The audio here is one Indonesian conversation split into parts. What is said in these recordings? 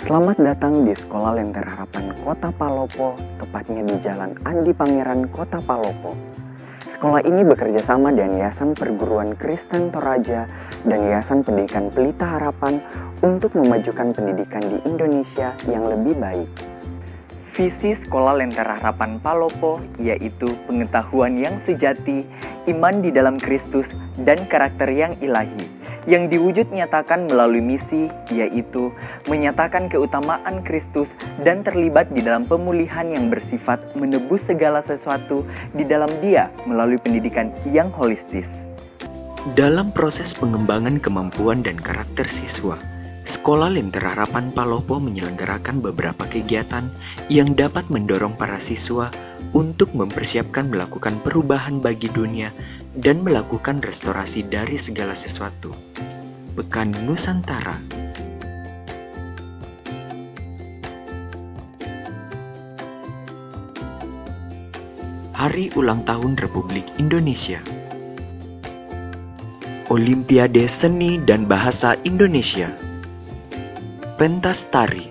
Selamat datang di Sekolah Lentera Harapan Kota Palopo, tepatnya di Jalan Andi Pangeran, Kota Palopo. Sekolah ini bekerja sama dengan Yayasan Perguruan Kristen Toraja dan Yayasan Pendidikan Pelita Harapan untuk memajukan pendidikan di Indonesia yang lebih baik. Visi Sekolah Lentera Harapan Palopo yaitu pengetahuan yang sejati, iman di dalam Kristus, dan karakter yang ilahi, yang diwujud nyatakan melalui misi, yaitu menyatakan keutamaan Kristus dan terlibat di dalam pemulihan yang bersifat menebus segala sesuatu di dalam dia melalui pendidikan yang holistis. Dalam proses pengembangan kemampuan dan karakter siswa, Sekolah Lentera Harapan Palopo menyelenggarakan beberapa kegiatan yang dapat mendorong para siswa untuk mempersiapkan melakukan perubahan bagi dunia dan melakukan restorasi dari segala sesuatu. Pekan Nusantara. Hari Ulang Tahun Republik Indonesia. Olimpiade Seni dan Bahasa Indonesia. Pentas tari,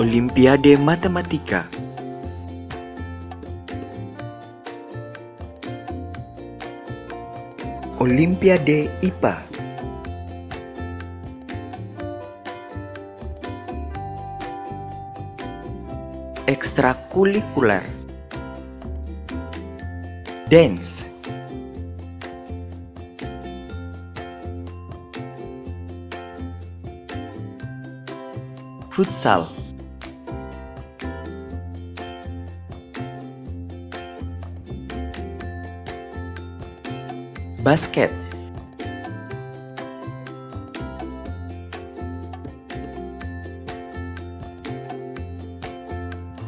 Olimpiade Matematika, Olimpiade IPA, ekstrakurikuler, dance, futsal. Basket.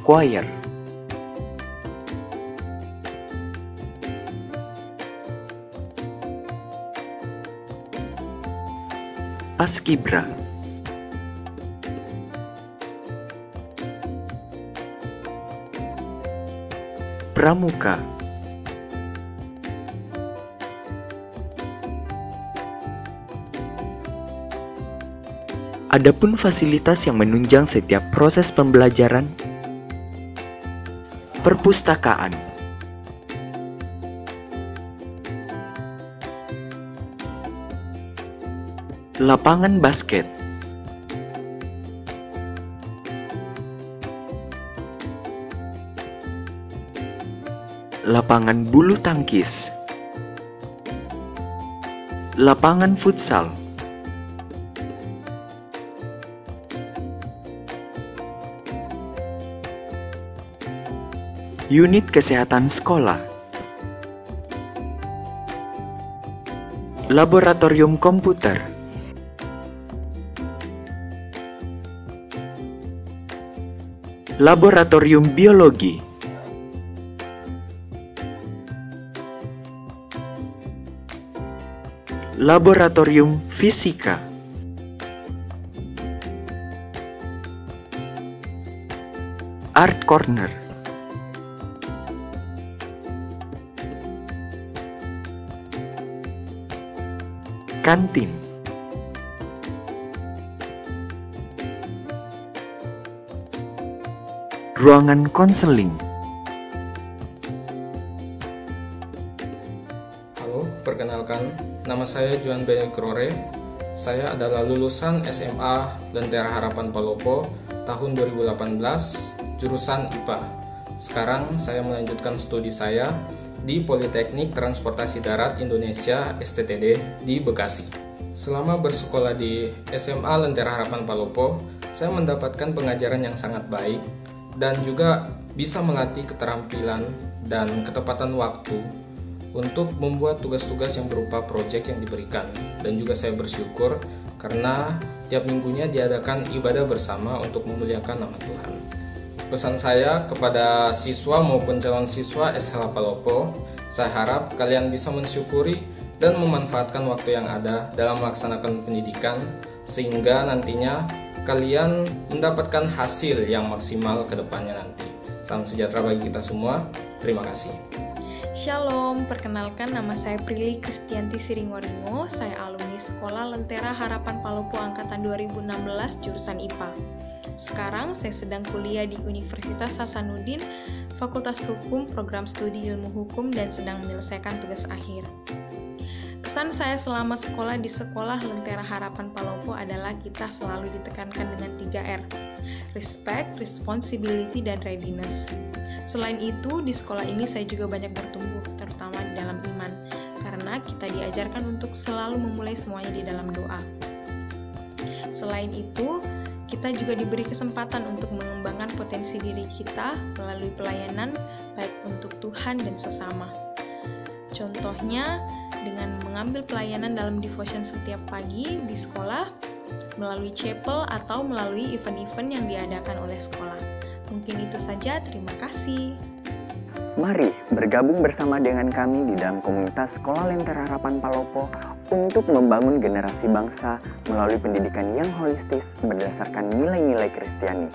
Choir. Paskibra. Pramuka Adapun fasilitas yang menunjang setiap proses pembelajaran Perpustakaan Lapangan basket lapangan bulu tangkis, lapangan futsal, unit kesehatan sekolah, laboratorium komputer, laboratorium biologi. Laboratorium Fisika. Art Corner Kantin Ruangan konseling Halo, perkenalkan, nama saya Juan Beni Krore. Saya adalah lulusan SMA Lentera Harapan Palopo tahun 2018, jurusan IPA. Sekarang saya melanjutkan studi saya di Politeknik Transportasi Darat Indonesia STTD di Bekasi. Selama bersekolah di SMA Lentera Harapan Palopo, saya mendapatkan pengajaran yang sangat baik dan juga bisa melatih keterampilan dan ketepatan waktu untuk membuat tugas-tugas yang berupa proyek yang diberikan dan juga saya bersyukur karena tiap minggunya diadakan ibadah bersama untuk memuliakan nama Tuhan. Pesan saya kepada siswa maupun calon siswa SH Palopo, saya harap kalian bisa mensyukuri dan memanfaatkan waktu yang ada dalam melaksanakan pendidikan sehingga nantinya kalian mendapatkan hasil yang maksimal ke depannya nanti. Salam sejahtera bagi kita semua. Terima kasih. Shalom, perkenalkan nama saya Prilly Kristianti Siringwaringo, saya alumni Sekolah Lentera Harapan Palopo Angkatan 2016 jurusan IPA. Sekarang saya sedang kuliah di Universitas Hasanuddin, Fakultas Hukum, Program Studi Ilmu Hukum dan sedang menyelesaikan tugas akhir. Kesan saya selama sekolah di Sekolah Lentera Harapan Palopo adalah kita selalu ditekankan dengan 3R. Respect, responsibility, dan readiness. Selain itu, di sekolah ini saya juga banyak bertumbuh, terutama di dalam iman, karena kita diajarkan untuk selalu memulai semuanya di dalam doa. Selain itu, kita juga diberi kesempatan untuk mengembangkan potensi diri kita melalui pelayanan baik untuk Tuhan dan sesama. Contohnya, dengan mengambil pelayanan dalam devotion setiap pagi di sekolah, melalui chapel atau melalui event-event yang diadakan oleh sekolah. Mungkin itu saja, terima kasih. Mari bergabung bersama dengan kami di dalam komunitas Sekolah Lentera Harapan Palopo untuk membangun generasi bangsa melalui pendidikan yang holistis berdasarkan nilai-nilai Kristiani.